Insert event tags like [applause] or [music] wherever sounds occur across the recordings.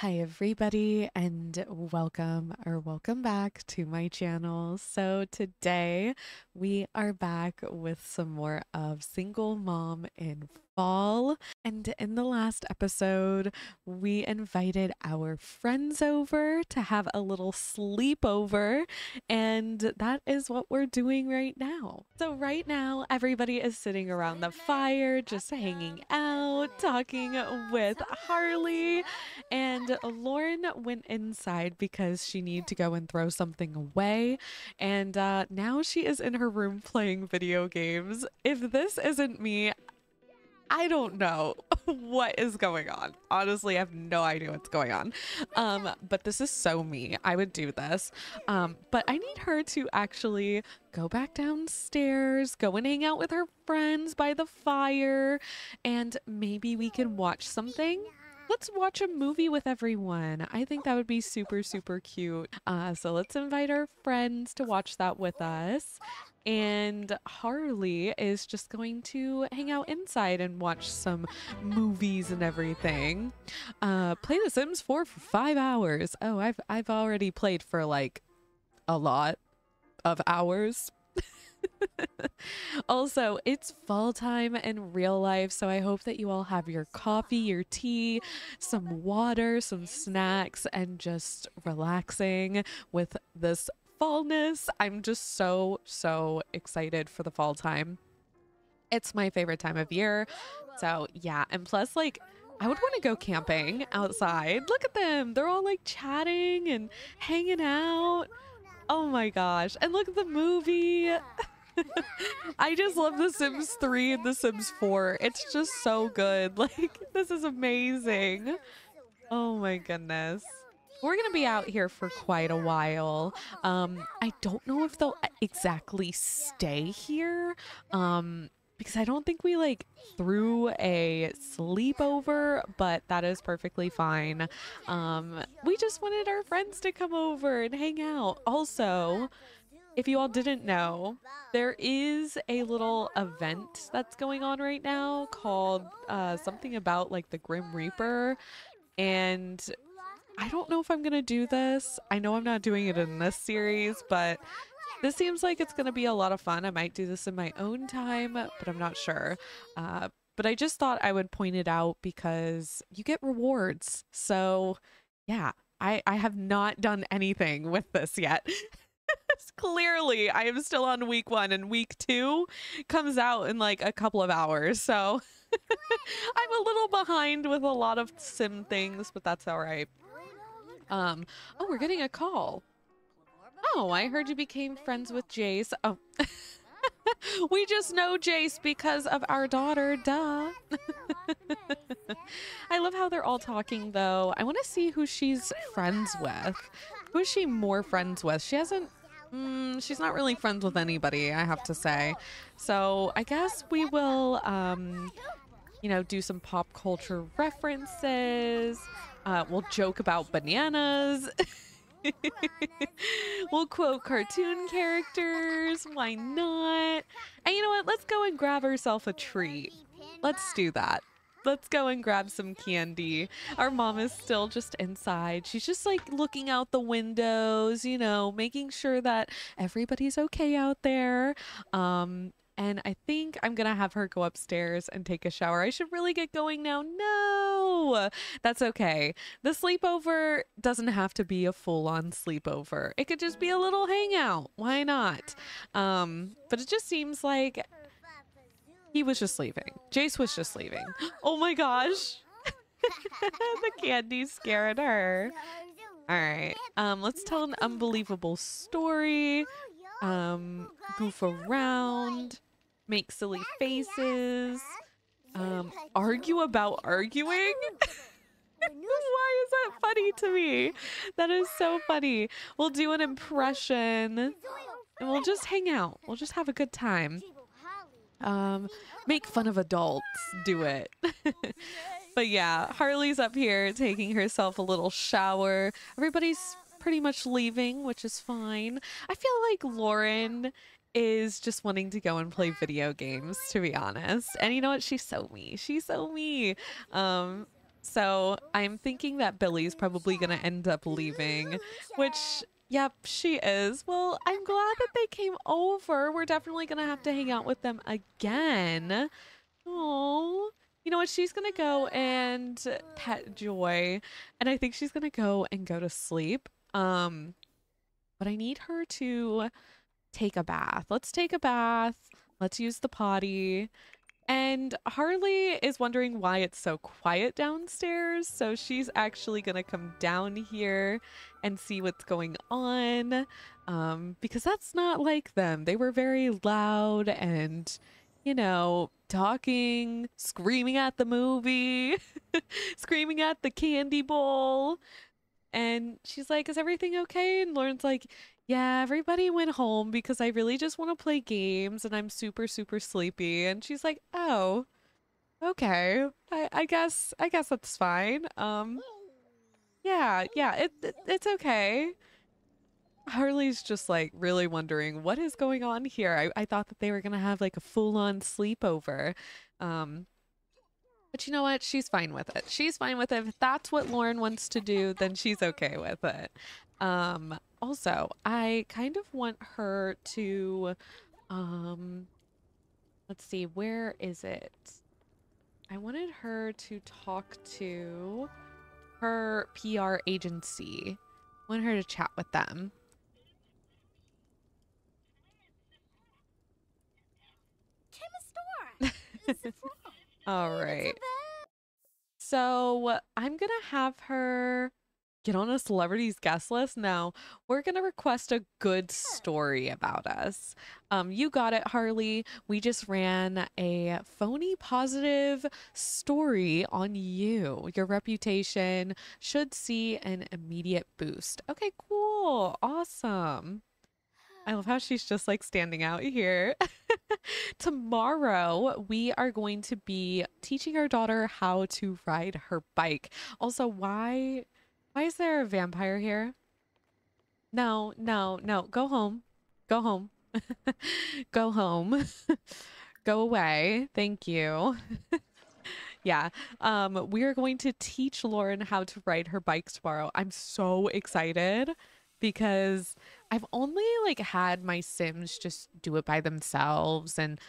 Hi, everybody, and welcome or welcome back to my channel. So, today we are back with some more of Single Mom in Fall. And in the last episode, we invited our friends over to have a little sleepover, and that is what we're doing right now. So, right now, everybody is sitting around the fire, just hanging out, talking with Harley, and Lauren went inside because she needed to go and throw something away, and uh, now she is in her room playing video games. If this isn't me, I don't know [laughs] what is going on. Honestly, I have no idea what's going on. Um, but this is so me. I would do this. Um, but I need her to actually go back downstairs, go and hang out with her friends by the fire, and maybe we can watch something let's watch a movie with everyone. I think that would be super, super cute. Uh, so let's invite our friends to watch that with us. And Harley is just going to hang out inside and watch some movies and everything. Uh, play The Sims 4 for five hours. Oh, I've I've already played for like a lot of hours. [laughs] also, it's fall time in real life, so I hope that you all have your coffee, your tea, some water, some snacks, and just relaxing with this fallness. I'm just so, so excited for the fall time. It's my favorite time of year. So, yeah. And plus, like, I would want to go camping outside. Look at them. They're all like chatting and hanging out. Oh my gosh. And look at the movie. [laughs] I just love The Sims 3 and The Sims 4. It's just so good. [laughs] Like, this is amazing. Oh my goodness. We're going to be out here for quite a while. Um, I don't know if they'll exactly stay here. Um, because I don't think we like threw a sleepover, but that is perfectly fine. Um, we just wanted our friends to come over and hang out. Also, if you all didn't know, there is a little event that's going on right now called uh, something about like the Grim Reaper. And I don't know if I'm going to do this. I know I'm not doing it in this series, but this seems like it's going to be a lot of fun. I might do this in my own time, but I'm not sure. Uh, but I just thought I would point it out because you get rewards. So, yeah, I, I have not done anything with this yet. [laughs] Clearly, I am still on week one, and week two comes out in like a couple of hours. So, [laughs] I'm a little behind with a lot of sim things, but that's all right. Um, oh, we're getting a call. Oh, I heard you became friends with Jace. Oh, [laughs] we just know Jace because of our daughter, duh. [laughs] I love how they're all talking, though. I want to see who she's friends with. Who is she more friends with? She hasn't Mm, she's not really friends with anybody, I have to say. So I guess we will, um, you know, do some pop culture references. Uh, we'll joke about bananas. [laughs] we'll quote cartoon characters. Why not? And you know what? Let's go and grab ourselves a treat. Let's do that. Let's go and grab some candy. Our mom is still just inside. She's just like looking out the windows, you know, making sure that everybody's okay out there. Um, and I think I'm gonna have her go upstairs and take a shower. I should really get going now. No, that's okay. The sleepover doesn't have to be a full on sleepover, it could just be a little hangout. Why not? Um, but it just seems like he was just leaving. Jace was just leaving. [gasps] Oh my gosh. [laughs] the candy scared her. All right. Um, let's tell an unbelievable story. Um, goof around make silly faces, um, argue about arguing. [laughs] Why is that funny to me? That is so funny. We'll do an impression and we'll just hang out. We'll just have a good time. Um, make fun of adults. Do it. [laughs] but yeah, Harley's up here taking herself a little shower. Everybody's pretty much leaving, which is fine. I feel like Lauren is just wanting to go and play video games to be honest and you know what she's so me she's so me um So I'm thinking that Billy's probably going to end up leaving, which, yep, she is. Well, I'm glad that they came over. We're definitely going to have to hang out with them again. Oh, you know what? She's going to go and pet Joy, and I think she's going to go and go to sleep. Um, but I need her to take a bath. Let's take a bath. Let's use the potty. And Harley is wondering why it's so quiet downstairs. So she's actually going to come down here and see what's going on. Um, because that's not like them. They were very loud and, you know, talking, screaming at the movie, [laughs] screaming at the candy bowl. And she's like, Is everything okay? And Lauren's like, Yeah, everybody went home because I really just want to play games and I'm super, super sleepy. And she's like, Oh, okay. I, I guess I guess that's fine. Um Yeah, yeah, it, it it's okay. Harley's just like really wondering what is going on here. I, I thought that they were gonna have like a full on sleepover. Um but you know what? She's fine with it. She's fine with it. If that's what Lauren wants to do, then she's okay with it. Um, also, I kind of want her to, um, let's see, where is it? I wanted her to talk to her PR agency. I want her to chat with them. [laughs] All right. So I'm going to have her get on a celebrities guest list. Now, we're going to request a good story about us. Um, you got it, Harley. We just ran a phony positive story on you. Your reputation should see an immediate boost. Okay, cool. Awesome. I love how she's just like standing out here. [laughs] Tomorrow, we are going to be teaching our daughter how to ride her bike. Also, why why is there a vampire here? No, no, no. Go home. Go home. [laughs] Go home. [laughs] Go away. Thank you. yeah. Um, we are going to teach Lauren how to ride her bike tomorrow. I'm so excited because I've only like had my Sims just do it by themselves and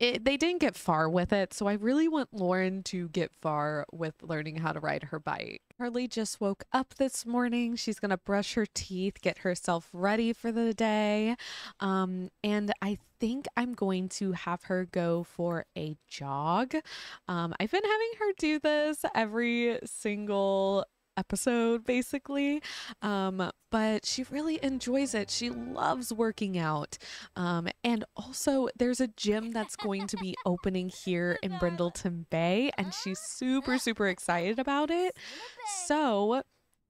it, they didn't get far with it. So I really want Lauren to get far with learning how to ride her bike. Harley just woke up this morning. She's going to brush her teeth, get herself ready for the day. Um, and I think I'm going to have her go for a jog. Um, I've been having her do this every single episode basically um, but she really enjoys it. She loves working out um, and also there's a gym that's going to be opening here in brindleton bay and she's super super excited about it. So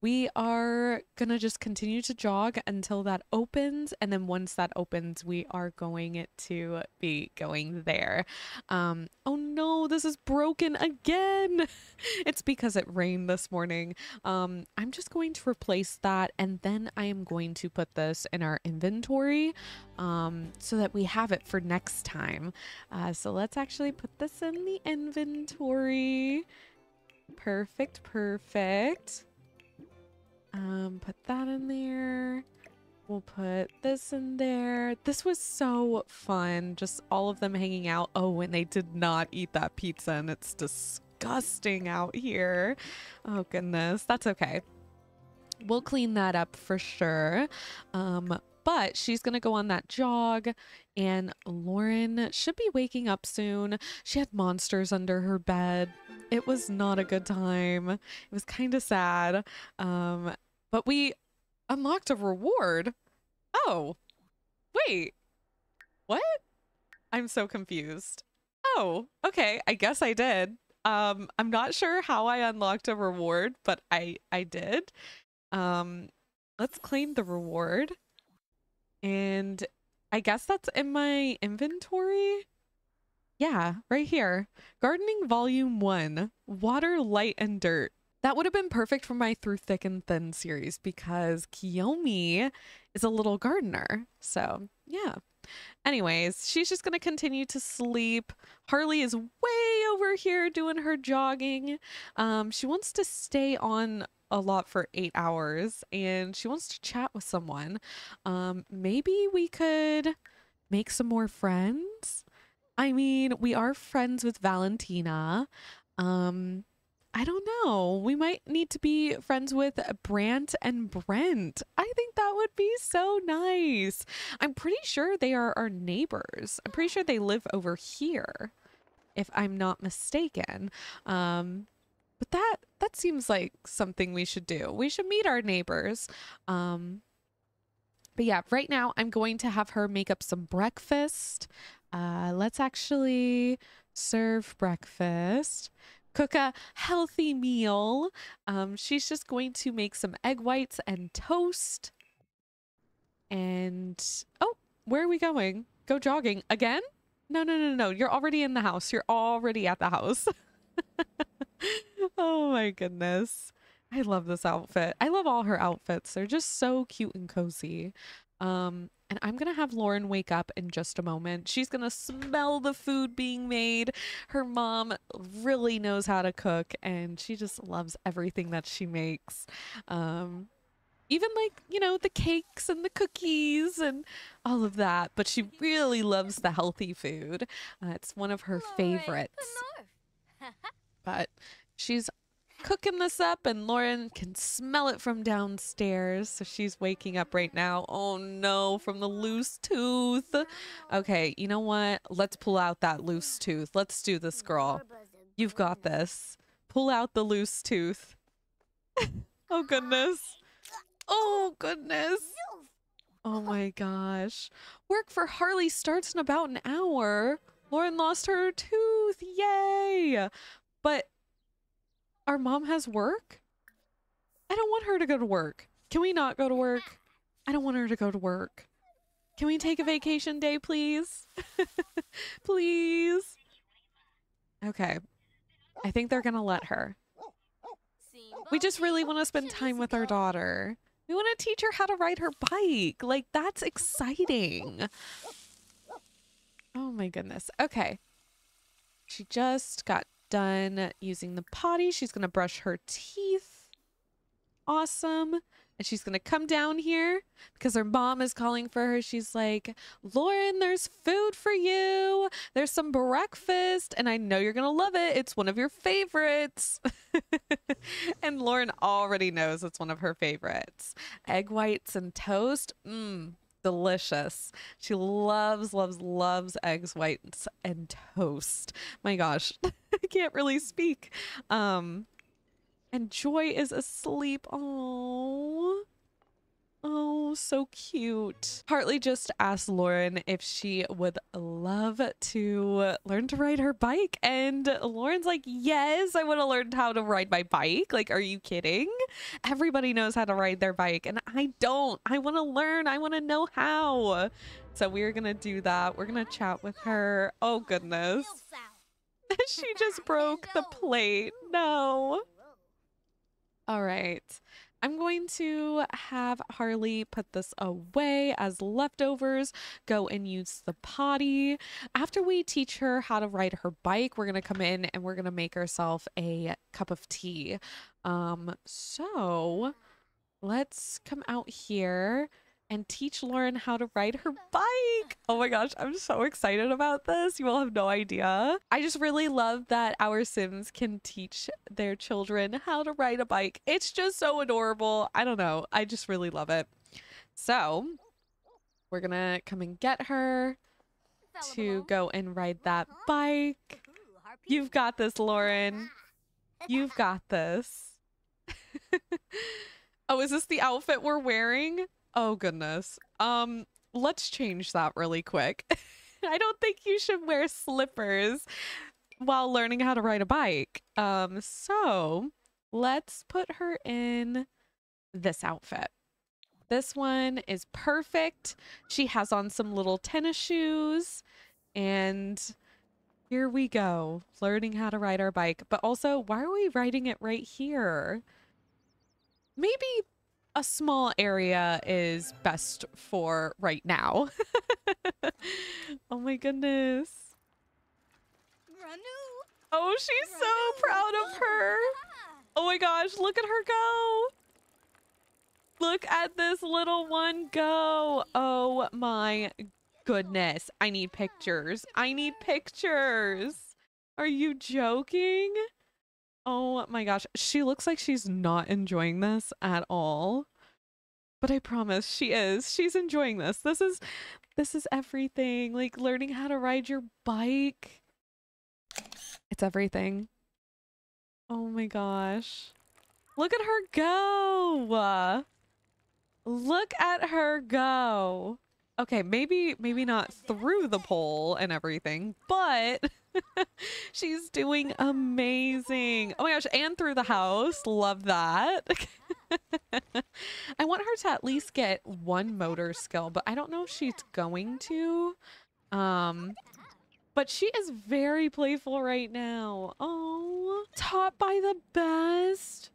we are gonna just continue to jog until that opens and then once that opens we are going to be going there. Um oh no this is broken again. [laughs] It's because it rained this morning. Um i'm just going to replace that and then i am going to put this in our inventory um so that we have it for next time. Uh, so let's actually put this in the inventory. Perfect perfect um, put that in there. We'll put this in there. This was so fun. Just all of them hanging out. Oh, and they did not eat that pizza and it's disgusting out here. Oh, goodness. That's okay. We'll clean that up for sure. Um, but she's going to go on that jog and Lauren should be waking up soon. She had monsters under her bed. It was not a good time. It was kind of sad. Um, but we unlocked a reward. Oh, wait. What? I'm so confused. Oh, okay. I guess I did. Um, I'm not sure how I unlocked a reward, but I I did. Um, let's claim the reward. And I guess that's in my inventory. Yeah, right here. Gardening Volume 1. Water, Light, and Dirt. That would have been perfect for my Through Thick and Thin series because Kiyomi is a little gardener. So, yeah. anyways, she's just going to continue to sleep. Harley is way over here doing her jogging. Um, she wants to stay on a lot for eight hours and she wants to chat with someone. Um, maybe we could make some more friends. I mean, we are friends with Valentina. Um, I don't know. We might need to be friends with Brant and Brent. I think that would be so nice. I'm pretty sure they are our neighbors. I'm pretty sure they live over here, if I'm not mistaken. Um, but that that seems like something we should do. We should meet our neighbors. Um, but yeah, right now I'm going to have her make up some breakfast. Uh, let's actually serve breakfast cook a healthy meal. Um, she's just going to make some egg whites and toast. And oh, where are we going? Go jogging again? No, no, no, no. You're already in the house. You're already at the house. [laughs] oh my goodness. I love this outfit. I love all her outfits. They're just so cute and cozy. Um, and I'm going to have Lauren wake up in just a moment. She's going to smell the food being made. Her mom really knows how to cook and she just loves everything that she makes. Um, even like, you know, the cakes and the cookies and all of that. But she really loves the healthy food. Uh, it's one of her favorites. [laughs] but she's cooking this up and Lauren can smell it from downstairs. So she's waking up right now. Oh no, from the loose tooth. Okay, you know what? Let's pull out that loose tooth. Let's do this, girl. You've got this. Pull out the loose tooth. [laughs] oh goodness. Oh goodness. Oh my gosh. Work for Harley starts in about an hour. Lauren lost her tooth. Yay. But our mom has work? I don't want her to go to work. Can we not go to work? I don't want her to go to work. Can we take a vacation day, please? [laughs] please. Okay. I think they're going to let her. We just really want to spend time with our daughter. We want to teach her how to ride her bike. Like, that's exciting. Oh my goodness. Okay. She just got done using the potty. She's going to brush her teeth. Awesome. And she's going to come down here because her mom is calling for her. She's like, Lauren, there's food for you. There's some breakfast, and I know you're going to love it. It's one of your favorites. [laughs] and Lauren already knows it's one of her favorites. Egg whites and toast. Mmm, delicious. She loves, loves, loves eggs, whites, and toast. My gosh, [laughs] I can't really speak. Um, and Joy is asleep. Oh, oh, so cute. Harley just asked Lauren if she would love to learn to ride her bike. And Lauren's like, yes, I want to learn how to ride my bike. Like, are you kidding? Everybody knows how to ride their bike. And I don't. I want to learn. I want to know how. So we're going to do that. We're going to chat with her. Oh, goodness. [laughs] she just broke the plate. No. All right. I'm going to have Harley put this away as leftovers, go and use the potty. After we teach her how to ride her bike, we're going to come in and we're going to make ourselves a cup of tea. Um, so let's come out here and teach Lauren how to ride her bike. Oh my gosh, I'm so excited about this. You all have no idea. I just really love that our Sims can teach their children how to ride a bike. It's just so adorable. I don't know. I just really love it. So we're going to come and get her to go and ride that bike. You've got this, Lauren. [laughs] You've got this. [laughs] oh, is this the outfit we're wearing? Oh goodness. Um, let's change that really quick. [laughs] I don't think you should wear slippers while learning how to ride a bike. Um, so let's put her in this outfit. This one is perfect. She has on some little tennis shoes and here we go, learning how to ride our bike. But also, why are we riding it right here? Maybe a small area is best for right now. [laughs] oh my goodness. Oh, she's so proud of her. [laughs] Oh my gosh, look at her go. Look at this little one go. Oh my goodness. I need pictures. I need pictures. Are you joking? Oh my gosh. She looks like she's not enjoying this at all. But I promise she is. She's enjoying this. This is this is everything. Like learning how to ride your bike. It's everything. Oh my gosh. Look at her go. Look at her go. Okay, maybe maybe not through the pole and everything, but [laughs] she's doing amazing. Oh my gosh, and through the house. Love that. [laughs] I want her to at least get one motor skill, but I don't know if she's going to. Um but she is very playful right now. Oh, taught by the best.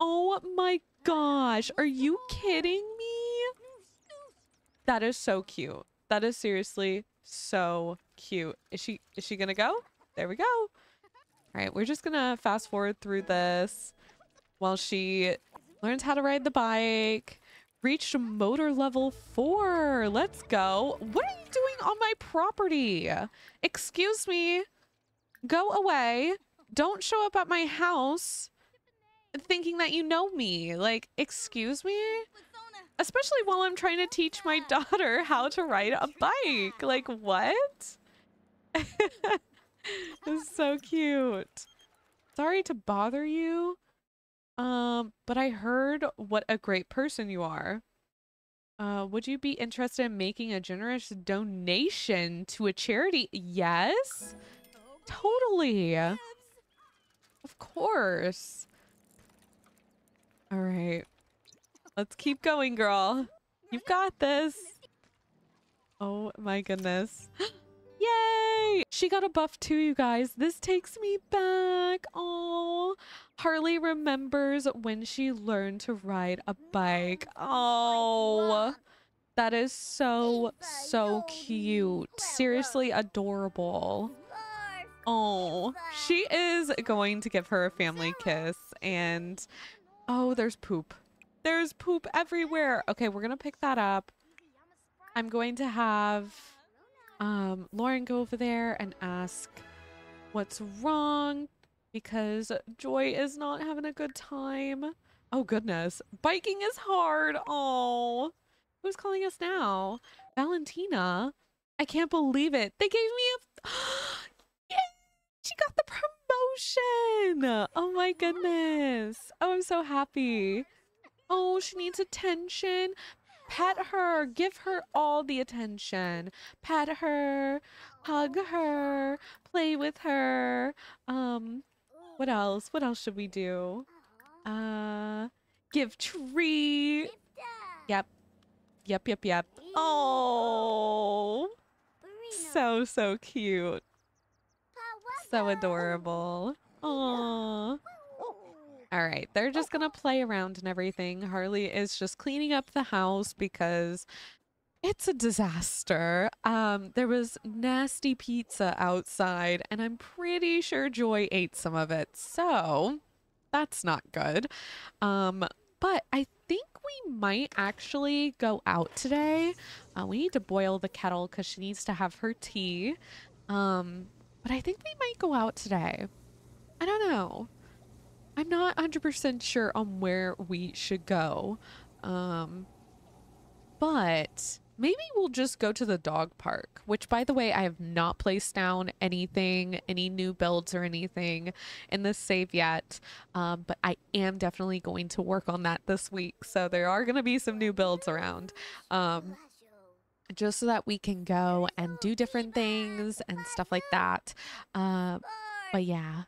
Oh my gosh. Are you kidding me? That is so cute. That is seriously so cute. Is she is she gonna go? There we go. All right, we're just gonna fast forward through this while she learns how to ride the bike. Reached motor level four. Let's go. What are you doing on my property? Excuse me. Go away. Don't show up at my house thinking that you know me. Like, excuse me? Especially while I'm trying to teach my daughter how to ride a bike. Like, what? [laughs] this is so cute. Sorry to bother you. Um, but I heard what a great person you are. Uh, would you be interested in making a generous donation to a charity? Yes. Totally. Of course. All right. Let's keep going, girl. You've got this. Oh my goodness. [gasps] [laughs] Yay! She got a buff too, you guys. This takes me back. Oh, Harley remembers when she learned to ride a bike. Oh, that is so, so cute. Seriously adorable. Oh, she is going to give her a family kiss and oh, there's poop. There's poop everywhere. Okay, we're going to pick that up. I'm going to have um, Lauren go over there and ask what's wrong because Joy is not having a good time. Oh, goodness. Biking is hard. Oh, who's calling us now? Valentina. I can't believe it. They gave me a... [gasps] Yay! She got the promotion. Oh, my goodness. Oh, I'm so happy. Oh, she needs attention. Pet her. Give her all the attention. Pet her. Hug her. Play with her. Um, what else? What else should we do? Uh, give treat. Yep. Yep, yep, yep. Oh. So, so cute. So adorable. Aww. All right, they're just gonna play around and everything. Harley is just cleaning up the house because it's a disaster. Um, there was nasty pizza outside, and I'm pretty sure Joy ate some of it. So that's not good. Um, but I think we might actually go out today. Uh, we need to boil the kettle because she needs to have her tea. Um, but I think we might go out today. I don't know. I'm not 100% sure on where we should go. Um, but maybe we'll just go to the dog park, which by the way, I have not placed down anything, any new builds or anything in this save yet. Um, but I am definitely going to work on that this week. So there are going to be some new builds around. Um, just so that we can go and do different things and stuff like that. Uh, but yeah,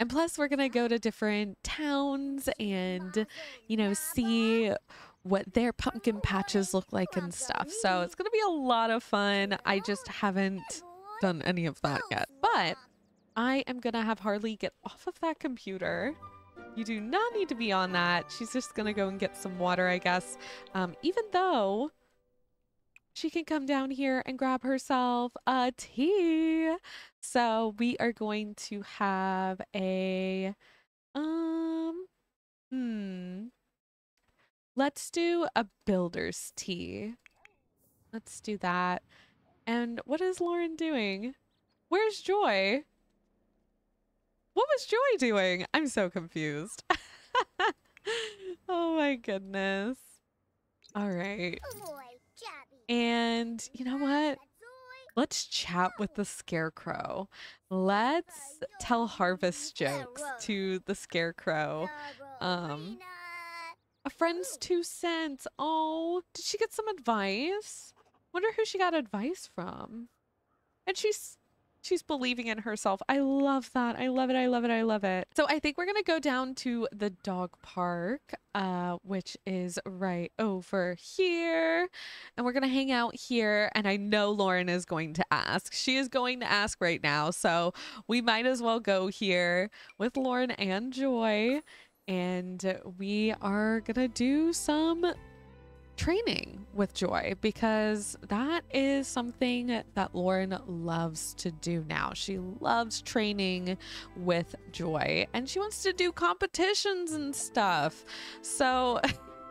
and plus, we're going to go to different towns and, you know, see what their pumpkin patches look like and stuff. So it's going to be a lot of fun. I just haven't done any of that yet. But I am going to have Harley get off of that computer You do not need to be on that. She's just gonna go and get some water, I guess. Um, even though she can come down here and grab herself a tea. So we are going to have a um hmm. Let's do a builder's tea. Let's do that. And what is Lauren doing? Where's Joy? What was Joy doing? I'm so confused. [laughs] oh my goodness. All right. And you know what? Let's chat with the scarecrow. Let's tell harvest jokes to the scarecrow. Um a friend's two cents. Oh, did she get some advice? Wonder who she got advice from. And she's she's believing in herself. I love that. I love it. I love it. I love it. So I think we're gonna go down to the dog park, uh, which is right over here, and we're gonna hang out here. And I know Lauren is going to ask. She is going to ask right now, so we might as well go here with Lauren and Joy, and we are gonna do some training with Joy because that is something that Lauren loves to do now. She loves training with Joy and she wants to do competitions and stuff. So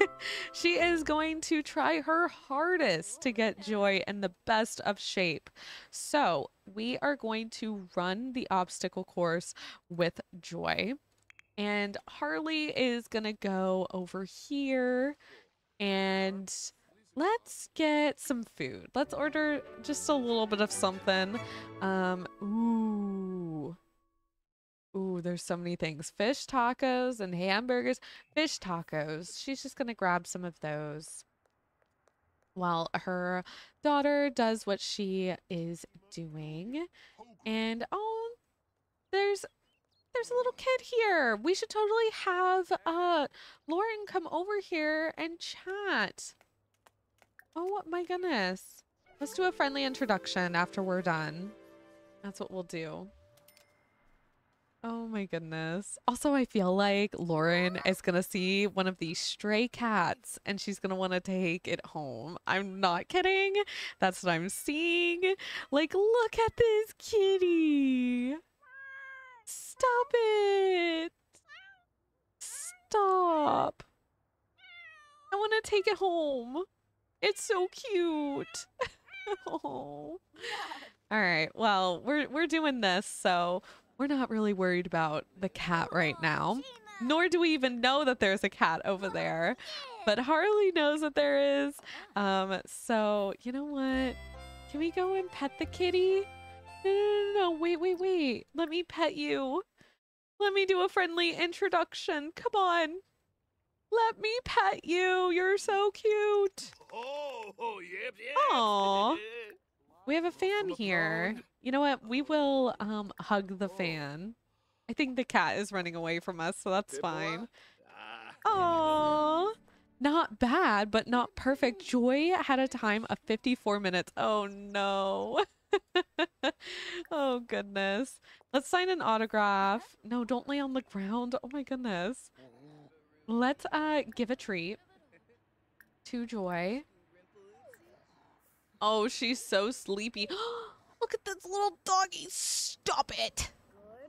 [laughs] she is going to try her hardest to get Joy in the best of shape. So we are going to run the obstacle course with Joy. And Harley is going to go over here and let's get some food. Let's order just a little bit of something. Um, ooh. Ooh, there's so many things. Fish tacos and hamburgers. Fish tacos. She's just going to grab some of those while her daughter does what she is doing. And oh, there's there's a little kid here. We should totally have uh Lauren come over here and chat. Oh my goodness. Let's do a friendly introduction after we're done. That's what we'll do. Oh my goodness. Also, I feel like Lauren is going to see one of these stray cats and she's going to want to take it home. I'm not kidding. That's what I'm seeing. Like, look at this kitty. Stop it! Stop! I want to take it home. It's so cute. [laughs] oh. All right. Well, we're we're doing this, so we're not really worried about the cat right now. Nor do we even know that there's a cat over there. But Harley knows that there is. Um, so you know what? Can we go and pet the kitty? No, no, no, no. Wait, wait, wait. Let me pet you. Let me do a friendly introduction. Come on. Let me pet you. You're so cute. Oh, yep, yep. Aww. We have a fan here. You know what? We will um hug the fan. I think the cat is running away from us, so that's fine. Aww. Not bad, but not perfect. Joy had a time of 54 minutes. Oh no. [laughs] [laughs] oh goodness. Let's sign an autograph. No, don't lay on the ground. Oh my goodness. Let's uh give a treat to Joy. Oh, she's so sleepy. [gasps] Look at this little doggy. Stop it.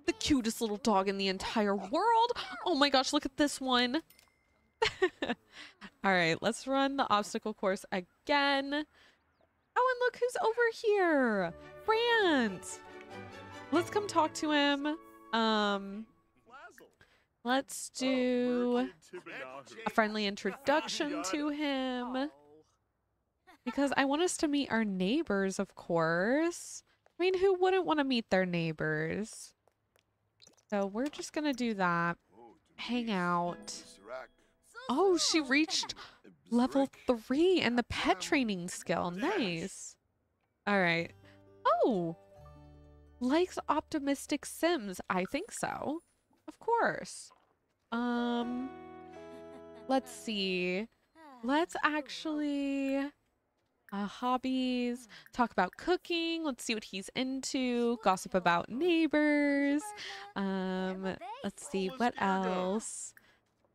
The cutest little dog in the entire world. Oh my gosh, look at this one. [laughs] All right, let's run the obstacle course again. Oh, and look who's over here. Brant. Let's come talk to him. Um, let's do a friendly introduction to him. Because I want us to meet our neighbors, of course. I mean, who wouldn't want to meet their neighbors? So we're just going to do that. Hang out. Oh, she reached level three and the pet training skill. Nice. All right. Oh, likes optimistic Sims. I think so. Of course. Um, let's see. Let's actually uh, hobbies, talk about cooking. Let's see what he's into. Gossip about neighbors. Um, let's see what else.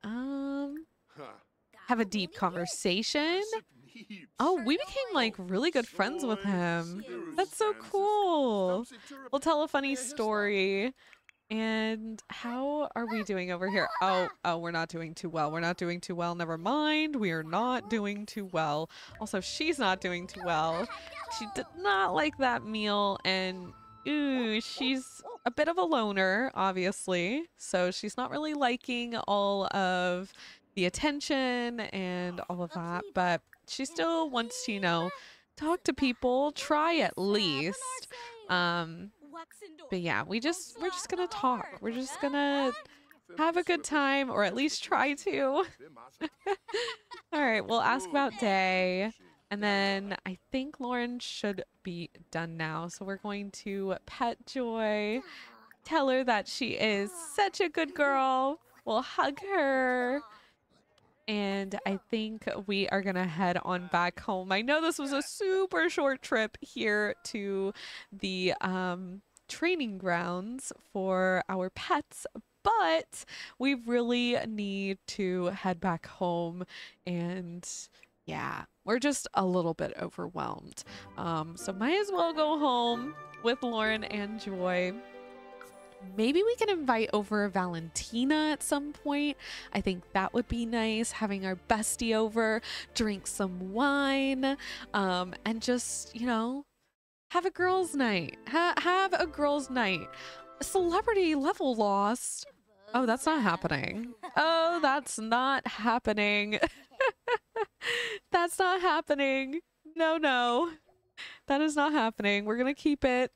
Um, have a deep conversation. Oh, we became like really good friends with him. That's so cool. We'll tell a funny story. And how are we doing over here? Oh, oh, we're not doing too well. We're not doing too well. Never mind. We are not doing too well. Also, she's not doing too well. She did not like that meal and ooh, she's a bit of a loner, obviously. So she's not really liking all of the attention and all of that, but she still wants to, you know, talk to people, try at least. Um, but yeah, we just we're just gonna talk. We're just gonna have a good time, or at least try to. [laughs] All right, we'll ask about day. And then I think Lauren should be done now. So we're going to pet Joy, tell her that she is such a good girl. We'll hug her. And I think we are going to head on back home. I know this was a super short trip here to the um, training grounds for our pets, but we really need to head back home and yeah, we're just a little bit overwhelmed. Um, so might as well go home with Lauren and Joy. Maybe we can invite over Valentina at some point. I think that would be nice, having our bestie over, drink some wine, um, and just, you know, have a girls' night. Ha have a girls' night. Celebrity level lost. Oh, that's not happening. Oh, that's not happening. [laughs] that's not happening. No, no. That is not happening. We're going to keep it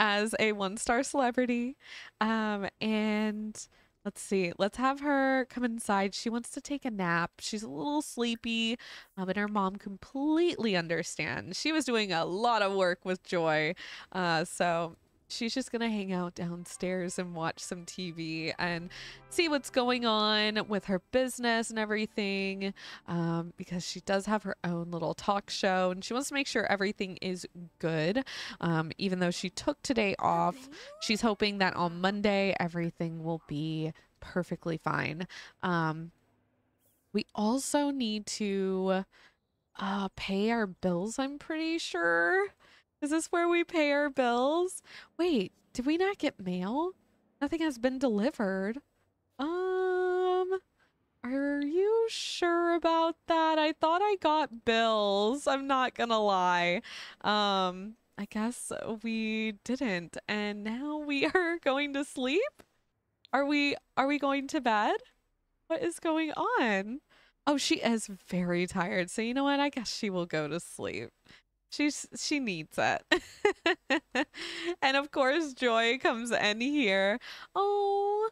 as a one-star celebrity. Um, and Let's see. Let's have her come inside. She wants to take a nap. She's a little sleepy, um, and her mom completely understands. She was doing a lot of work with Joy, uh, so she's just gonna hang out downstairs and watch some TV and see what's going on with her business and everything um, because she does have her own little talk show and she wants to make sure everything is good. Um, even though she took today off she's hoping that on monday everything will be perfectly fine. Um, we also need to uh, pay our bills i'm pretty sure is this where we pay our bills? Wait, did we not get mail? Nothing has been delivered. Um, are you sure about that? I thought I got bills. I'm not gonna lie. Um, I guess we didn't. And now we [laughs] are going to sleep? Are we are we going to bed? What is going on? Oh, she is very tired. So you know what? I guess she will go to sleep. She's she needs it. [laughs] and of course Joy comes in here. Oh,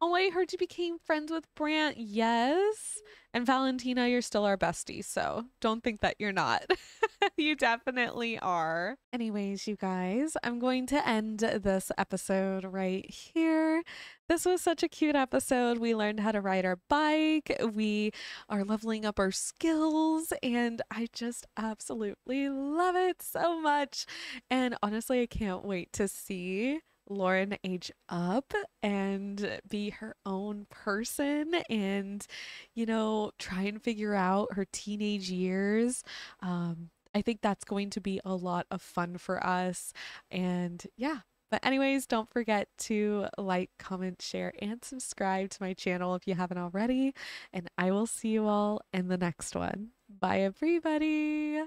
oh, I heard you became friends with Brant. Yes. And Valentina, you're still our bestie, so don't think that you're not. [laughs] you definitely are. Anyways, you guys, I'm going to end this episode right here. This was such a cute episode. We learned how to ride our bike. We are leveling up our skills, and I just absolutely love it so much. And honestly, I can't wait to see Lauren age up and be her own person and, you know, try and figure out her teenage years. Um, I think that's going to be a lot of fun for us. And yeah. But, anyways, don't forget to like, comment, share, and subscribe to my channel if you haven't already. And I will see you all in the next one. Bye, everybody.